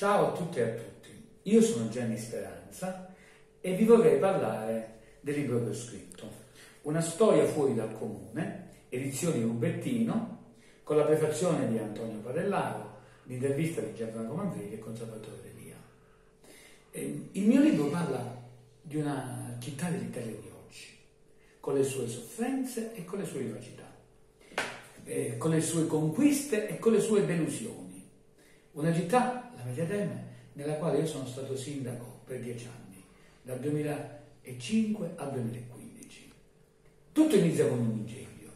Ciao a tutte e a tutti, io sono Gianni Speranza e vi vorrei parlare del libro che ho scritto, Una storia fuori dal comune, edizioni Rubettino, con la prefazione di Antonio Padellaro, l'intervista di Gianfranco Manfredi e Conservatore Delia. Il mio libro parla di una città dell'Italia di oggi, con le sue sofferenze e con le sue vivacità, eh, con le sue conquiste e con le sue delusioni. Una città, la Mediateme, nella quale io sono stato sindaco per dieci anni, dal 2005 al 2015. Tutto inizia con un incendio.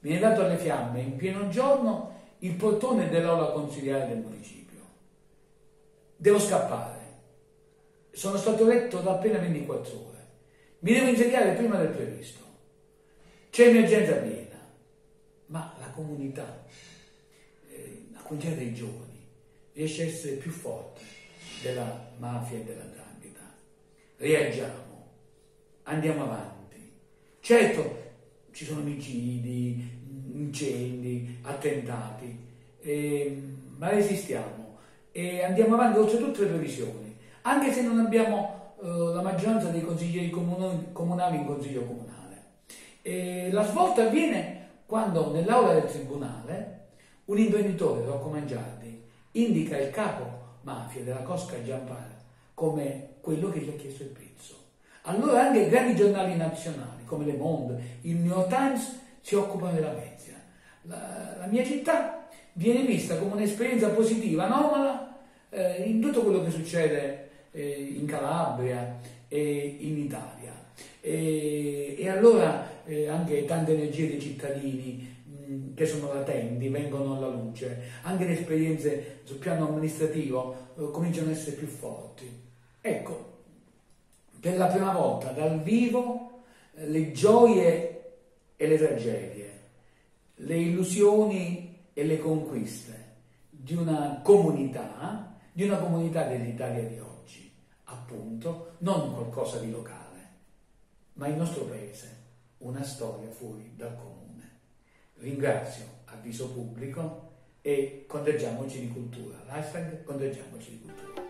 Viene dato alle fiamme in pieno giorno il portone dell'aula consigliare del municipio. Devo scappare. Sono stato letto da appena 24 ore. Mi devo insediare prima del previsto. C'è emergenza piena, ma la comunità, eh, la comunità dei giovani, riesce a essere più forte della mafia e della drangheta. Reagiamo, andiamo avanti. Certo, ci sono omicidi, incendi, attentati, eh, ma resistiamo e andiamo avanti oltre tutte le previsioni, anche se non abbiamo eh, la maggioranza dei consiglieri comunali in consiglio comunale. E la svolta avviene quando nell'aula del tribunale un imprenditore, Rocco Mangiardi, indica il capo mafia della Cosca Giampara come quello che gli ha chiesto il pezzo. Allora anche i grandi giornali nazionali come Le Monde, il New York Times si occupano della Vezia. La, la mia città viene vista come un'esperienza positiva, anomala, eh, in tutto quello che succede eh, in Calabria e in Italia. E, e allora eh, anche tante energie dei cittadini che sono latenti, vengono alla luce, anche le esperienze sul piano amministrativo eh, cominciano ad essere più forti. Ecco, per la prima volta dal vivo eh, le gioie e le tragedie, le illusioni e le conquiste di una comunità, di una comunità dell'Italia di oggi, appunto, non qualcosa di locale, ma il nostro paese, una storia fuori dal comune. Ringrazio Avviso Pubblico e conteggiamoci di cultura. L'hashtag conteggiamoci di cultura.